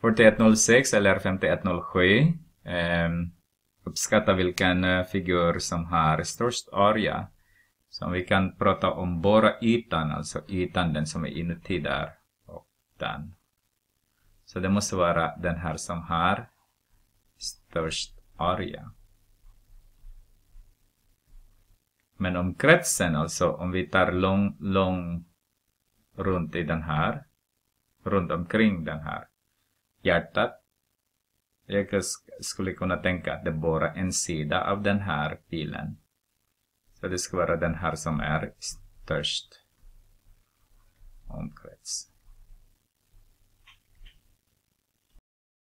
4106 eller 5107. Eh, uppskatta vilken eh, figur som har störst area. Så om vi kan prata om bara ytan, alltså ytan den som är inuti där och den. Så det måste vara den här som har störst area. Men om kretsen, alltså om vi tar lång, lång runt i den här, runt omkring den här hjärtat. Jag skulle kunna tänka att det är bara en sida av den här pilen. Så det ska vara den här som är störst omkrets.